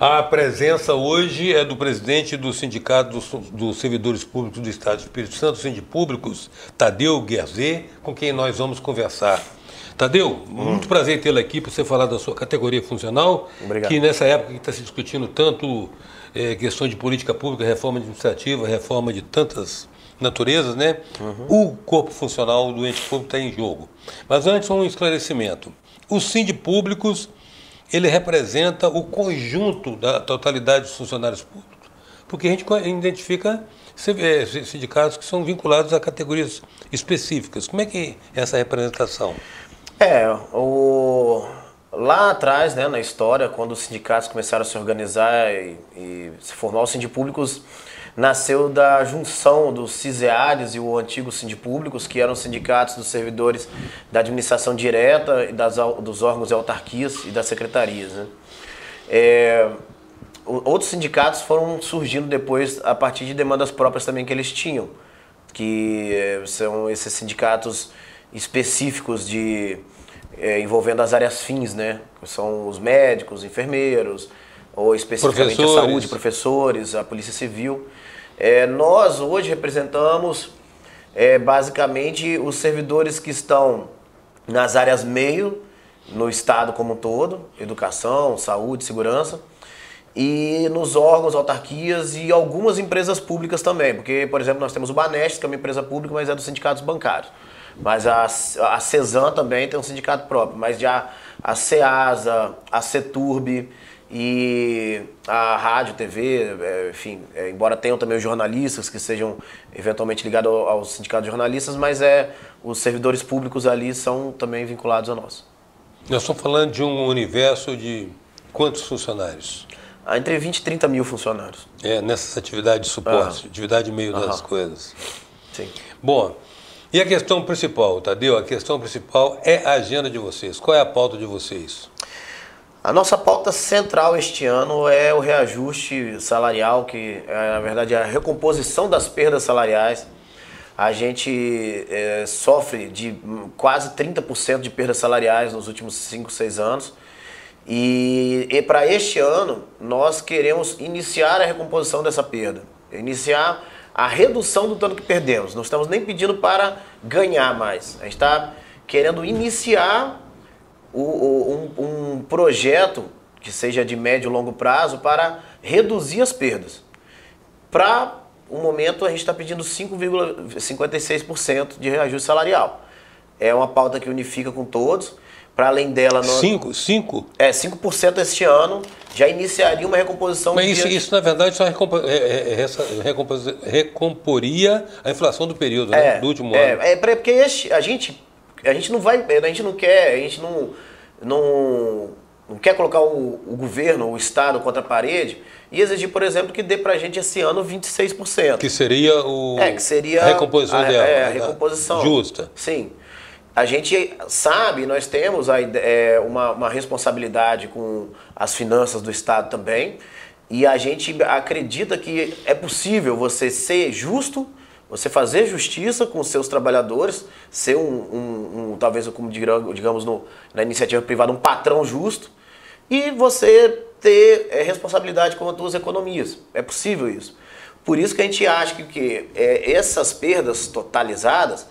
A presença hoje é do presidente do Sindicato dos, dos Servidores Públicos do Estado do Espírito Santo, Sindipúblicos, Tadeu Guerzê, com quem nós vamos conversar. Tadeu, muito prazer tê-lo aqui para você falar da sua categoria funcional, Obrigado. que nessa época que está se discutindo tanto eh, questões de política pública, reforma administrativa, reforma de tantas naturezas, né? O corpo funcional do ente público está em jogo. Mas antes, um esclarecimento. Os sindipúblicos, ele representa o conjunto da totalidade dos funcionários públicos, porque a gente identifica eh, sindicatos que são vinculados a categorias específicas. Como é que é essa representação? É, o... lá atrás, né, na história, quando os sindicatos começaram a se organizar e, e se formar, os sindipúblicos nasceu da junção dos CISEADES e o antigo Sindipúblicos, que eram sindicatos dos servidores da administração direta e das, dos órgãos e autarquias e das secretarias. Né? É, outros sindicatos foram surgindo depois a partir de demandas próprias também que eles tinham, que eh, são esses sindicatos específicos de eh, envolvendo as áreas fins, né? São os médicos, enfermeiros, ou especificamente a Professores. saúde, professores, a polícia civil. Eh, nós hoje representamos eh, basicamente os servidores que estão nas áreas meio, no estado como um todo, educação, saúde, segurança, e nos órgãos, autarquias e algumas empresas públicas também, porque, por exemplo, nós temos o Banestes, que é uma empresa pública, mas é dos sindicatos bancários. Mas a, a CESAM também tem um sindicato próprio, mas já a CEASA, a CETURB e a rádio, TV, é, enfim, é, embora tenham também os jornalistas que sejam eventualmente ligados ao, ao sindicato de jornalistas, mas é os servidores públicos ali são também vinculados a nós. Nós estamos falando de um universo de quantos funcionários? Há entre 20 e 30 mil funcionários. É, nessas atividades de suporte, Aham. atividade meio das Aham. coisas. Sim. Bom, e a questão principal, Tadeu? A questão principal é a agenda de vocês. Qual é a pauta de vocês? A nossa pauta central este ano é o reajuste salarial, que é, na verdade é a recomposição das perdas salariais. A gente é, sofre de quase 30% de perdas salariais nos últimos 5, 6 anos. E, e para este ano, nós queremos iniciar a recomposição dessa perda. Iniciar a redução do tanto que perdemos. Não estamos nem pedindo para ganhar mais. A gente está querendo iniciar o- o- um, um projeto que seja de médio e longo prazo para reduzir as perdas. Para o momento, a gente está pedindo 5,56% de reajuste salarial. É uma pauta que unifica com todos. Para além dela, nós, Cinco? Cinco? é 5% este ano já iniciaria uma recomposição Mas isso, diante- isso, na verdade, só recompo- é- é- é essa recompos- recomporia a inflação do período, né? do último é, ano. É, pra- porque este, a gente a gente não vai, a gente não quer, a gente não não, não quer colocar o, o governo, o estado contra a parede e exigir, por exemplo, que dê pra gente esse ano 26%. Que seria o, é, que seria a recomposição a, dela. É, a né? recomposição. Justa. Sim. A gente sabe, nós temos a é, uma, uma responsabilidade com as finanças do Estado também, e a gente acredita que é possível você ser justo, você fazer justiça com os seus trabalhadores, ser um, um- um, talvez como digamos no, na iniciativa privada, um patrão justo, e você ter é, responsabilidade com as suas economias. É possível isso. Por isso que a gente acha que, que é, essas perdas totalizadas,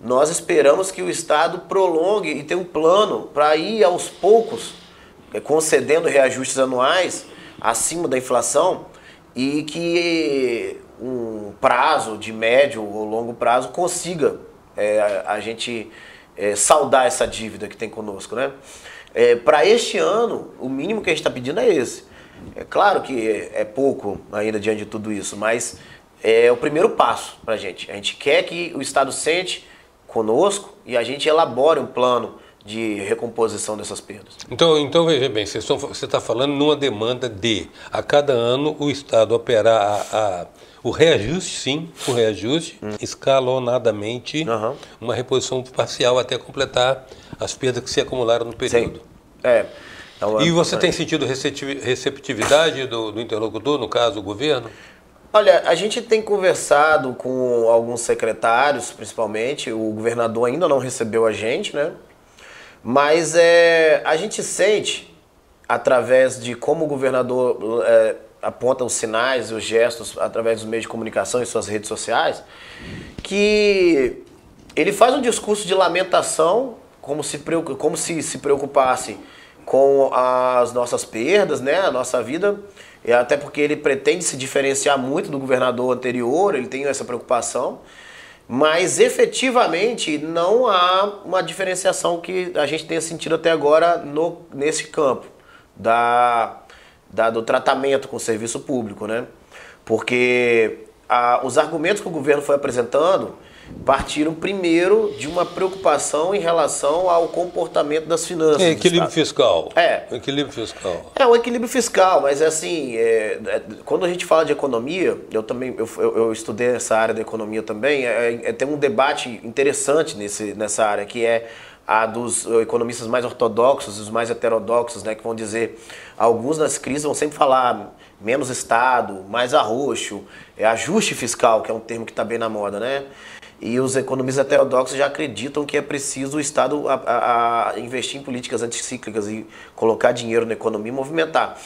nós esperamos que o Estado prolongue e tenha um plano para ir aos poucos é, concedendo reajustes anuais acima da inflação e que um prazo de médio ou longo prazo consiga é, a, gente é, saldar essa dívida que tem conosco, né? para este ano, o mínimo que a gente está pedindo é esse. É claro que é, é pouco ainda diante de tudo isso, mas é o primeiro passo para a gente. A gente quer que o Estado sente conosco e a gente elabore um plano de recomposição dessas perdas. Então, então veja bem, você está falando numa demanda de, a cada ano, o Estado operar a- a- o reajuste, sim, o reajuste, escalonadamente, Hum. Aham. uma reposição parcial até completar as perdas que se acumularam no período. É. Então, E você é- tem sentido receptivi- receptividade do, do interlocutor, no caso o governo? Olha, a gente tem conversado com alguns secretários, principalmente. O governador ainda não recebeu a gente, né? Mas é, a gente sente através de como o governador é, aponta os sinais, os gestos, através dos meios de comunicação e suas redes sociais, que ele faz um discurso de lamentação, como se, como se se preocupasse com as nossas perdas, né, a nossa vida, e até porque ele pretende se diferenciar muito do governador anterior, ele tem essa preocupação, mas efetivamente não há uma diferenciação que a gente tenha sentido até agora no, nesse campo da, da, do tratamento com o serviço público, né? Porque a, os argumentos que o governo foi apresentando partiram primeiro de uma preocupação em relação ao comportamento das finanças. É, equilíbrio fiscal. É. Equilíbrio fiscal. É, o equilíbrio fiscal, mas é assim, é, é, quando a gente fala de economia, eu também eu, eu, eu estudei essa área da economia também, é, é, tem um debate interessante nesse, nessa área, que é a dos economistas mais ortodoxos, os mais heterodoxos, né, que vão dizer, alguns nas crises vão sempre falar menos Estado, mais arroxo, é ajuste fiscal, que é um termo que está bem na moda, né? E os economistas heterodoxos já acreditam que é preciso o Estado a, a, a investir em políticas anticíclicas e colocar dinheiro na economia e movimentar.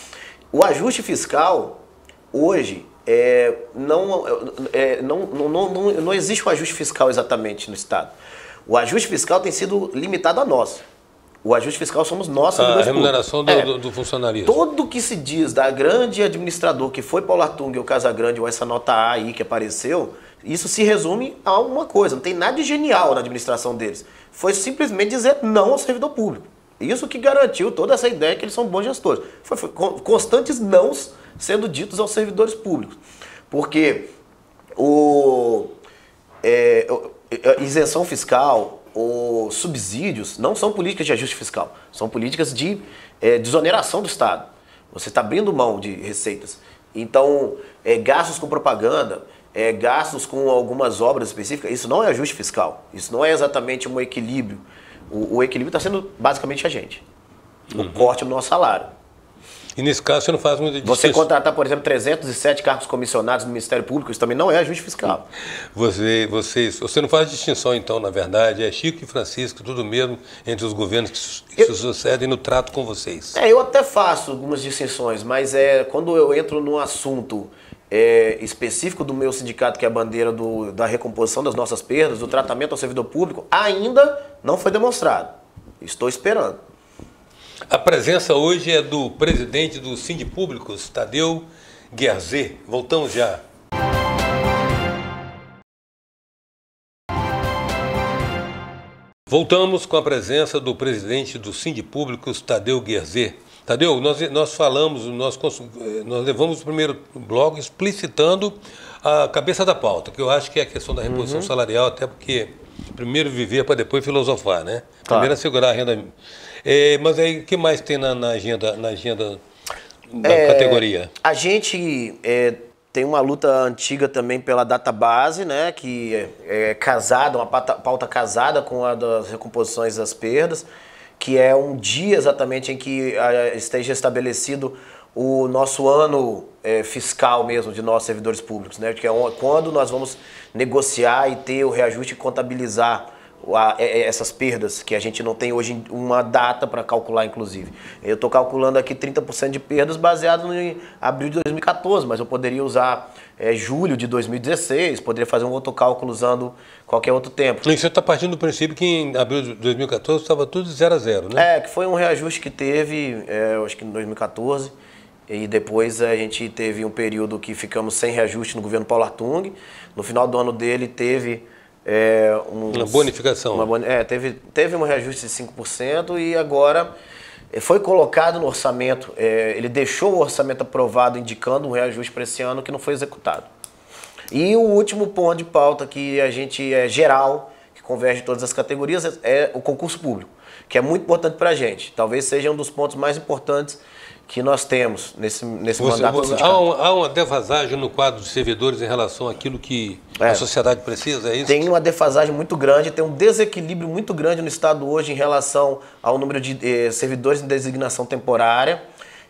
O ajuste fiscal, hoje, é, não, é, não, não, não, não existe um ajuste fiscal exatamente no Estado. O ajuste fiscal tem sido limitado a nós. O ajuste fiscal somos nós. A remuneração do, é, do, do, funcionalismo. Tudo que se diz da grande administrador que foi Paulo Artung ou Casagrande ou essa nota A aí que apareceu, isso se resume a uma coisa, não tem nada de genial na administração deles. Foi simplesmente dizer não ao servidor público. Isso que garantiu toda essa ideia que eles são bons gestores. Foi, foi constantes nãos sendo ditos aos servidores públicos. Porque o, é, isenção fiscal, os subsídios, não são políticas de ajuste fiscal, são políticas de é, desoneração do Estado. Você está abrindo mão de receitas. Então, é, gastos com propaganda, é, gastos com algumas obras específicas, isso não é ajuste fiscal. Isso não é exatamente um equilíbrio. O, o equilíbrio está sendo basicamente a gente. O uhum. corte no nosso salário. E nesse caso você não faz muita diferença. Você contratar, por exemplo, 307 cargos comissionados no Ministério Público, isso também não é ajuste fiscal. Você, você, você não faz distinção, então, na verdade, é Chico e Francisco, tudo mesmo entre os governos que, que eu, se sucedem no trato com vocês. É, eu até faço algumas distinções, mas é quando eu entro num assunto é, específico do meu sindicato, que é a bandeira do, da recomposição das nossas perdas, do tratamento ao servidor público, ainda não foi demonstrado. Estou esperando. A presença hoje é do presidente do Públicos, Tadeu Guerzê. Voltamos já. Voltamos com a presença do presidente do Públicos, Tadeu Guerzê. Tadeu, nós, nós falamos, nós, nós levamos o primeiro bloco explicitando a cabeça da pauta, que eu acho que é a questão da reposição uhum. salarial, até porque primeiro viver para depois filosofar, né? Primeiro assegurar a renda. É, mas aí o que mais tem na, na agenda, na agenda da é, categoria? A gente é, tem uma luta antiga também pela database, né? Que é, é casada, uma pauta, pauta casada com a das recomposições das perdas que é um dia exatamente em que esteja estabelecido o nosso ano é, fiscal mesmo de nós servidores públicos, né? Que é quando nós vamos negociar e ter o reajuste e contabilizar a, essas perdas que a gente não tem hoje uma data para calcular, inclusive. Eu estou calculando aqui 30% de perdas baseado em abril de 2014, mas eu poderia usar é, julho de 2016, poderia fazer um outro cálculo usando qualquer outro tempo. E você está partindo do princípio que em abril de 2014 estava tudo de zero a zero, né? É, que foi um reajuste que teve, é, acho que em 2014, e depois a gente teve um período que ficamos sem reajuste no governo Paulo Artung. No final do ano dele teve é, uns, uma bonificação. Uma, é, teve, teve um reajuste de 5% e agora é, foi colocado no orçamento, é, ele deixou o orçamento aprovado indicando um reajuste para esse ano que não foi executado. E o último ponto de pauta que a gente é geral, que converge todas as categorias, é, é o concurso público, que é muito importante para a gente. Talvez seja um dos pontos mais importantes que nós temos nesse, nesse você, mandato você, há, um, há, uma defasagem no quadro de servidores em relação àquilo que é. a sociedade precisa, é isso? Tem uma defasagem muito grande, tem um desequilíbrio muito grande no Estado hoje em relação ao número de eh, servidores em designação temporária,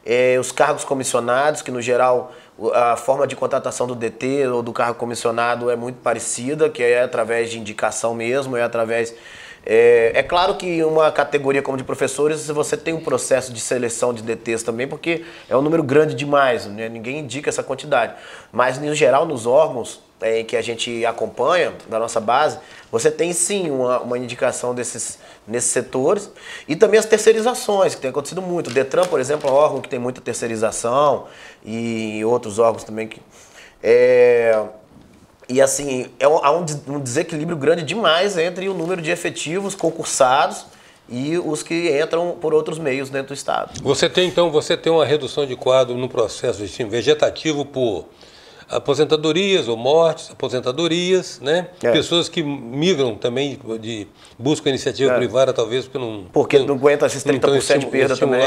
eh, os cargos comissionados, que no geral a forma de contratação do DT ou do cargo comissionado é muito parecida, que é através de indicação mesmo, é através É, é, claro que uma categoria como de professores, você tem um processo de seleção de DTs também, porque é um número grande demais, né? ninguém indica essa quantidade. Mas, no geral, nos órgãos é, que a gente acompanha, da nossa base, você tem sim uma, uma indicação desses, nesses setores. E também as terceirizações, que tem acontecido muito. O Detran, por exemplo, é um órgão que tem muita terceirização, e outros órgãos também que. É, e assim, é, há um, um desequilíbrio grande demais entre o número de efetivos concursados e os que entram por outros meios dentro do Estado. Você tem, então, você tem uma redução de quadro no processo assim, vegetativo por aposentadorias ou mortes, aposentadorias, né? É. Pessoas que migram também de buscam iniciativa é. privada, talvez porque não porque não, não aguenta esses 30% de perda também.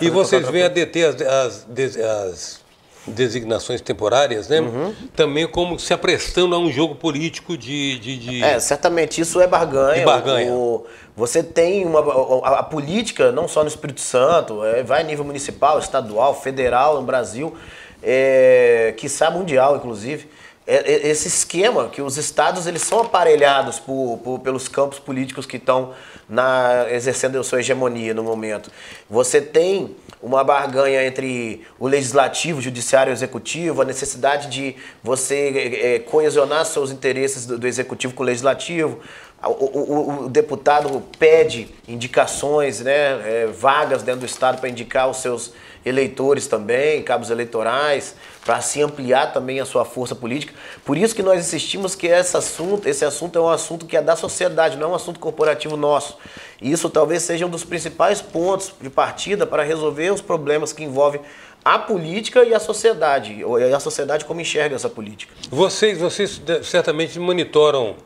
E vocês veem a DT as, as, as designações temporárias, né? Uhum. Também como se aprestando a um jogo político de, de, de... É, certamente isso é barganha. De barganha. O, você tem uma a, a, política não só no Espírito Santo, é, vai a nível municipal, estadual, federal no Brasil, é, sabe mundial, inclusive. É, é, esse esquema que os estados eles são aparelhados por, por pelos campos políticos que estão na, exercendo a sua hegemonia no momento. Você tem uma barganha entre o legislativo, o judiciário e o executivo, a necessidade de você é, coesionar seus interesses do, do executivo com o legislativo. O, o, o, deputado pede indicações, né, é, vagas dentro do Estado para indicar os seus eleitores também, cabos eleitorais, para se assim ampliar também a sua força política. Por isso que nós insistimos que esse assunto, esse assunto é um assunto que é da sociedade, não é um assunto corporativo nosso. E isso talvez seja um dos principais pontos de partida para resolver os problemas que envolvem a política e a sociedade, e a sociedade como enxerga essa política. Vocês, vocês certamente monitoram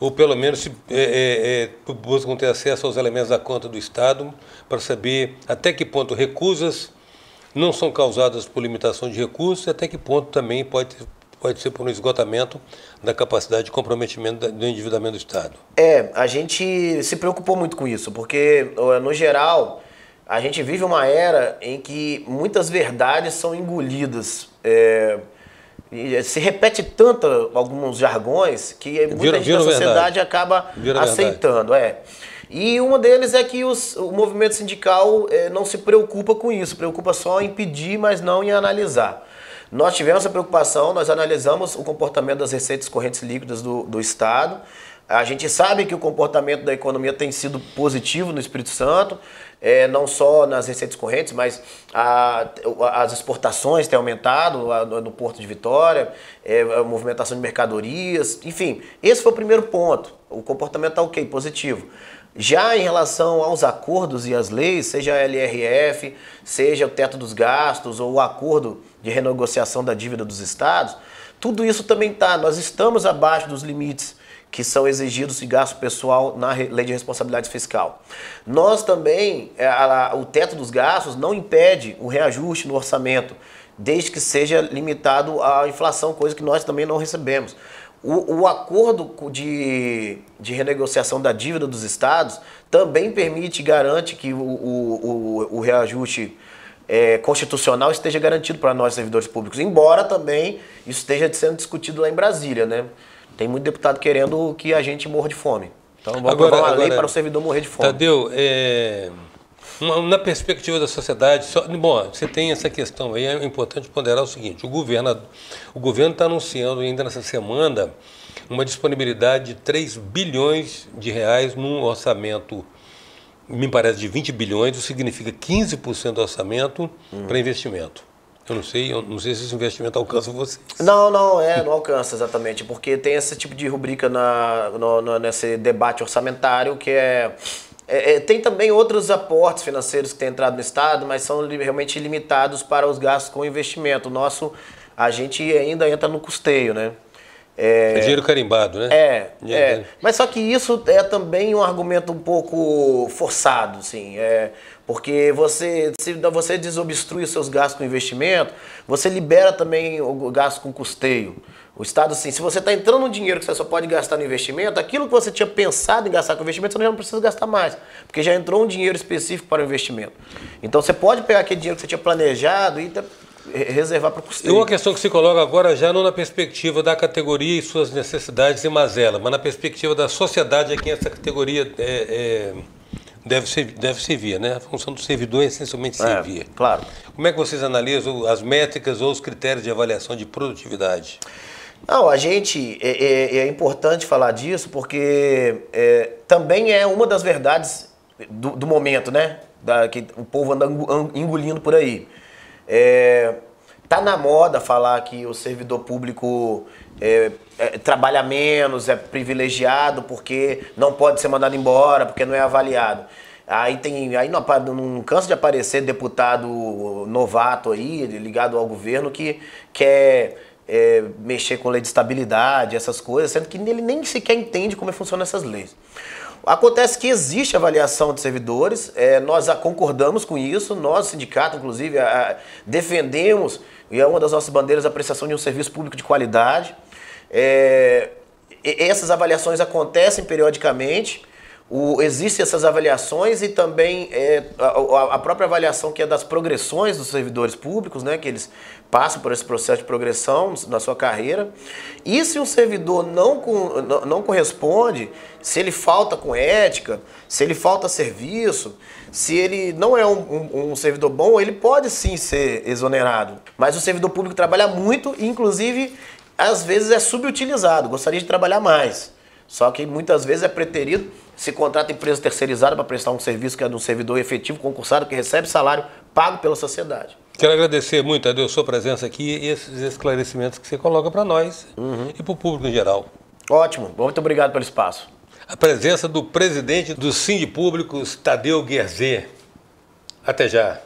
ou pelo menos se, é, é, buscam ter acesso aos elementos da conta do Estado para saber até que ponto recusas não são causadas por limitação de recursos e até que ponto também pode, pode ser por um esgotamento da capacidade de comprometimento do endividamento do Estado. É, a gente se preocupou muito com isso, porque no geral a gente vive uma era em que muitas verdades são engolidas. É, se repete tanto alguns jargões que muita vira, gente da sociedade verdade. acaba vira aceitando. É. E uma deles é que os, o movimento sindical é, não se preocupa com isso, preocupa só em pedir, mas não em analisar. Nós tivemos essa preocupação, nós analisamos o comportamento das receitas correntes líquidas do, do Estado. A gente sabe que o comportamento da economia tem sido positivo no Espírito Santo é, não só nas receitas correntes, mas a, as exportações têm aumentado no Porto de Vitória, é, a movimentação de mercadorias, enfim, esse foi o primeiro ponto. O comportamento está ok, positivo. Já em relação aos acordos e as leis, seja a LRF, seja o teto dos gastos ou o acordo de renegociação da dívida dos estados, tudo isso também está. Nós estamos abaixo dos limites que são exigidos de gasto pessoal na lei de responsabilidade fiscal. Nós também, é, a, a, o teto dos gastos não impede o reajuste no orçamento, desde que seja limitado à inflação, coisa que nós também não recebemos. O, o acordo de, de renegociação da dívida dos estados também permite e garante que o, o, o, o reajuste é, constitucional esteja garantido para nós, servidores públicos, embora também isso esteja sendo discutido lá em Brasília, né? Tem muito deputado querendo que a gente morra de fome. Então vamos agora, aprovar uma agora, lei para o servidor morrer de fome. Tadeu, é, na perspectiva da sociedade, só, bom, você tem essa questão aí, é importante ponderar o seguinte, o governo o governo está anunciando ainda nessa semana uma disponibilidade de 3 bilhões de reais num orçamento, me parece, de 20 bilhões, isso significa 15% do orçamento hum. para investimento. Eu não sei, eu não sei se esse investimento alcança vocês. Não, não, é, não alcança exatamente, porque tem esse tipo de rubrica na, no, no, nesse debate orçamentário que é, é, é, Tem também outros aportes financeiros que têm entrado no Estado, mas são realmente limitados para os gastos com investimento. O nosso, a gente ainda entra no custeio, né? É, é dinheiro carimbado, né? É, é. Mas só que isso é também um argumento um pouco forçado, assim. É, porque você, se você desobstrui os seus gastos com investimento, você libera também o gasto com custeio. O Estado, assim, se você está entrando um dinheiro que você só pode gastar no investimento, aquilo que você tinha pensado em gastar com investimento, você não precisa gastar mais, porque já entrou um dinheiro específico para o investimento. Então você pode pegar aquele dinheiro que você tinha planejado e reservar para o custeio. E uma questão que se coloca agora já não na perspectiva da categoria e suas necessidades e mazelas, mas na perspectiva da sociedade a quem essa categoria é, é, deve, ser, deve servir, né? A função do servidor é essencialmente servir. É, claro. Como é que vocês analisam as métricas ou os critérios de avaliação de produtividade? Não, a gente é, é, é importante falar disso porque é, também é uma das verdades do, do momento, né? Da, que o povo anda engolindo por aí. É, tá na moda falar que o servidor público é, é, trabalha menos, é privilegiado porque não pode ser mandado embora, porque não é avaliado. Aí tem, aí não, não cansa de aparecer deputado novato aí, ligado ao governo, que quer é, mexer com lei de estabilidade, essas coisas, sendo que ele nem sequer entende como funcionam essas leis. Acontece que existe avaliação de servidores, é, nós concordamos com isso, nós, sindicato, inclusive, a, a, defendemos, e é uma das nossas bandeiras, a prestação de um serviço público de qualidade. É, essas avaliações acontecem periodicamente, o, existem essas avaliações e também é, a, a, própria avaliação que é das progressões dos servidores públicos, né, que eles passam por esse processo de progressão na sua carreira. E se um servidor não, não, não corresponde, se ele falta com ética, se ele falta serviço, se ele não é um, um, um, servidor bom, ele pode sim ser exonerado. Mas o servidor público trabalha muito e, inclusive, às vezes é subutilizado, gostaria de trabalhar mais. Só que muitas vezes é preterido, se contrata empresa terceirizada para prestar um serviço que é de um servidor efetivo, concursado, que recebe salário pago pela sociedade. Quero agradecer muito, a sua presença aqui e esses esclarecimentos que você coloca para nós uhum. e para o público em geral. Ótimo, muito obrigado pelo espaço. A presença do presidente do Sind Públicos, Tadeu Guerzê. Até já.